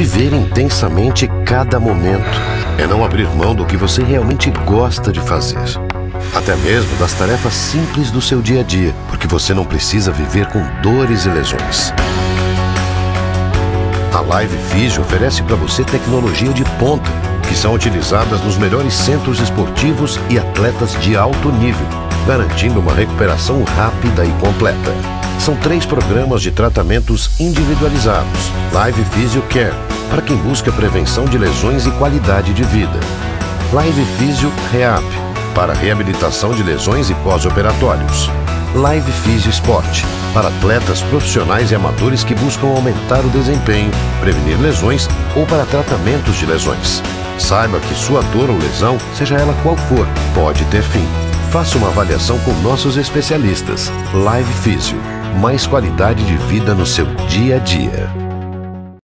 Viver intensamente cada momento é não abrir mão do que você realmente gosta de fazer. Até mesmo das tarefas simples do seu dia a dia, porque você não precisa viver com dores e lesões. A Live Physio oferece para você tecnologia de ponta, que são utilizadas nos melhores centros esportivos e atletas de alto nível, garantindo uma recuperação rápida e completa. São três programas de tratamentos individualizados. Live Physio Care, para quem busca prevenção de lesões e qualidade de vida. Live Physio Reap, para reabilitação de lesões e pós-operatórios. Live Physio Sport, para atletas profissionais e amadores que buscam aumentar o desempenho, prevenir lesões ou para tratamentos de lesões. Saiba que sua dor ou lesão, seja ela qual for, pode ter fim. Faça uma avaliação com nossos especialistas. Live Physio mais qualidade de vida no seu dia a dia.